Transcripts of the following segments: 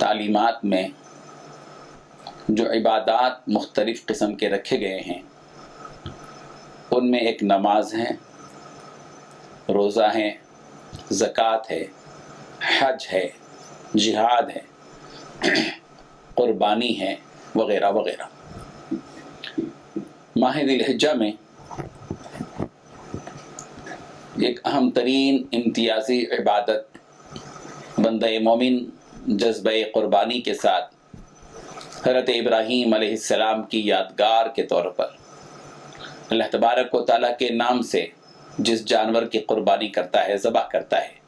तालीमात में जो इबादत मुख्तलिफ़ किस्म के रखे गए हैं, उनमें एक नमाज़ है, रोज़ा है, ज़क़़त है, हज है, जिहाद है, क़ुरबानी है, वग़ैरह वग़ैरह। माह दिलहजा में एक अहम तरीन इम्तियाज़ी इबादत बंद मोमिन जज्ब क़ुरबानी के साथ हज़रत इब्राहीम अलैहिस्सलाम की यादगार के तौर पर। अल्लाह तबारक व ताली के नाम से जिस जानवर की कुर्बानी करता है, ज़बह करता है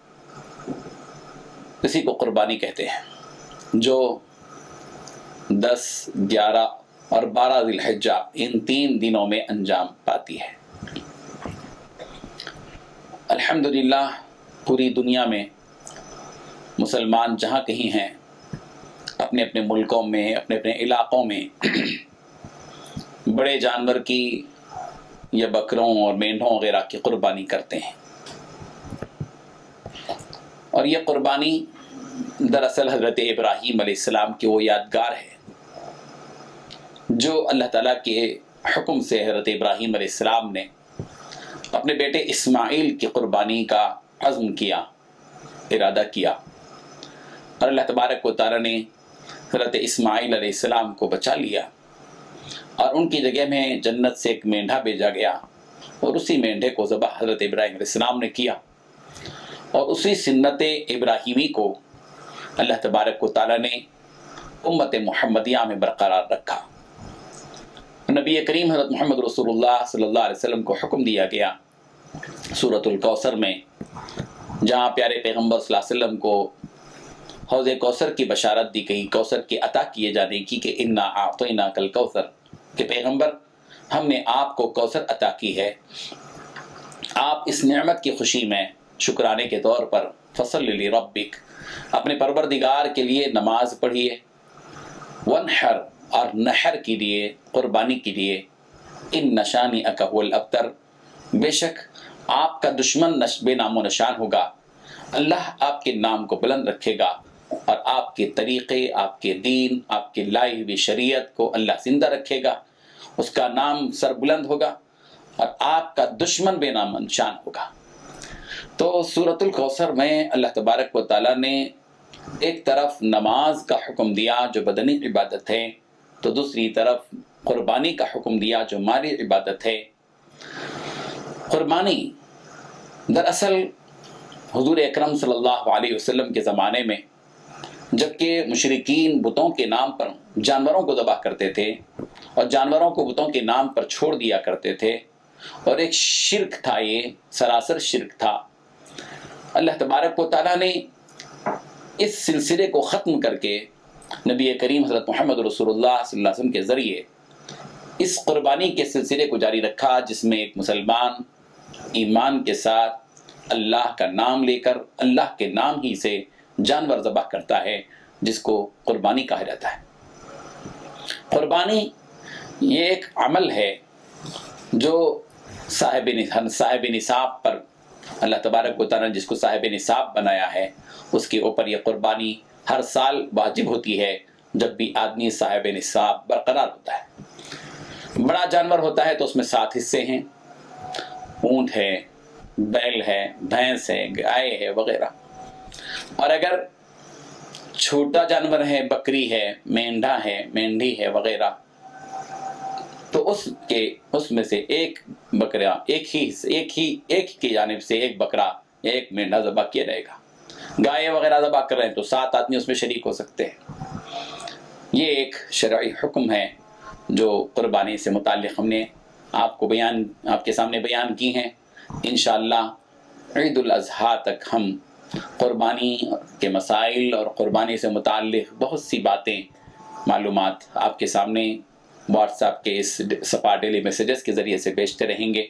इसी को कुर्बानी कहते हैं, जो दस, ग्यारह और बारह दिलहजा इन तीन दिनों में अंजाम पाती है। अल्हम्दुलिल्लाह, पूरी दुनिया में मुसलमान जहाँ कहीं हैं, अपने अपने मुल्कों में, अपने अपने इलाक़ों में, बड़े जानवर की या बकरों और मेंढों वगैरह की कुर्बानी करते हैं। और यह कुर्बानी दरअसल हज़रत इब्राहीम अलैहिस्सलाम की वो यादगार है, जो अल्लाह ताला के हुक्म से हज़रत इब्राहीम अलैहिस्सलाम ने अपने बेटे इस्माइल की कुर्बानी का अज़्म किया, इरादा किया। और अल्लाह तबारक तारा ने हज़रत इस्माइल अलैहिस्सलाम को बचा लिया और उनकी जगह में जन्नत से एक मेंढा भेजा गया और उसी मेंढे को ज़बह हज़रत इब्राहिम ने किया और उसी सुन्नत इब्राहिमी को अल्लाह तबारक ताला ने उम्मत मुहम्मदिया में बरकरार रखा। नबी करीम हज़रत मोहम्मद रसूलुल्लाह सल्लल्लाहु अलैहि वसल्लम को हुक्म दिया गया सूरतुल कौसर में, जहाँ प्यारे पैगंबर वसल्लम को हौज कौसर की बशारत दी गई, कौसर के अता किए जाने की कि इन्ना आतना कल कौसर, के पैगंबर हमने आपको कौसर अता की है। आप इस नेमत की खुशी में शुक्राने के तौर पर फ़सल रबिक अपने परवरदिगार के लिए नमाज़ पढ़िए वन हर और नहर के लिए कुर्बानी के लिए इन नशानी अकहुल अबतर। बेशक आपका दुश्मन नश बेनामो नशान होगा। अल्लाह आपके नाम को बुलंद रखेगा। और आपके तरीक़े, आपके दीन, आपके लाई हुई शरीयत को अल्लाह ज़िंदा रखेगा। उसका नाम सरबुलंद होगा और आपका दुश्मन बेनाम निशान होगा। तो सूरतुल कौसर में अल्लाह तबारक व ताली ने एक तरफ़ नमाज़ का हुक्म दिया, जो बदनी इबादत है तो दूसरी तरफ़ कुर्बानी का हुक्म दिया, जो माली इबादत है। कुर्बानी दरअसल हुजूर अकरम सल्लल्लाहु अलैहि वसल्लम के ज़माने में जबकि मुशरकिन बुतों के नाम पर, जानवरों को दबा करते थे और जानवरों को बुतों के नाम पर छोड़ दिया करते थे। और एक शिरक था ये, सरासर शिरक था। अल्लाह तबारक ताला ने इस सिलसिले को ख़त्म करके नबी करीम हज़रत मोहम्मद अलैहि वसल्लम के ज़रिए इस कुर्बानी के सिलसिले को जारी रखा, जिसमें एक मुसलमान ईमान के साथ अल्लाह का नाम लेकर, अल्लाह के नाम ही से जानवर ज़बह करता है, जिसको कुर्बानी कहा जाता है। कुर्बानी ये एक अमल है, जो साहिब साहिब निसाब पर अल्लाह तबारक ने जिसको साहिब निसाब बनाया है, उसके ऊपर यह कुर्बानी हर साल वाजिब होती है, जब भी आदमी साहिब निसाब बरकरार होता है। बड़ा जानवर होता है तो उसमें सात हिस्से हैं। ऊँट है, बैल है, भैंस है, गाय है, वगैरह। और अगर छोटा जानवर है, बकरी है, मेंढा है, मेंढी है वगैरह तो उसके, उसमें से एक बकरा, एक ही एक ही, एक की जानब से एक बकरा एक मेंढा ज़बा किया जाएगा। गाय वगैरह ज़बा कर रहे हैं तो सात आदमी उसमें शरीक हो सकते हैं। ये एक शर्य हुक्म है जो कुर्बानी से मुतल हमने आपको बयान, आपके सामने बयान की हैं। इन ईद अज़हा तक हम क़ुरबानी के मसाइल और क़ुरबानी से मुतक़ बहुत सी बातें मालूम आपके सामने व्हाट्सएप के इस सफ़ा डेली मैसेजेस के ज़रिए से भेजते रहेंगे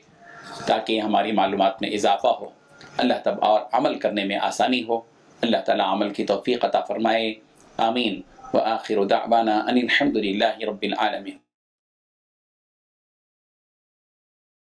ताकि हमारी मालूम में इजाफ़ा हो। अल्लाह तब और अमल करने में आसानी हो। अल्लाह ताला अमल की तोफ़ी अता फ़रमाए। आमीन। व आखिर दावाना अनिलहमदिल्ला रब्बिल आलमीन।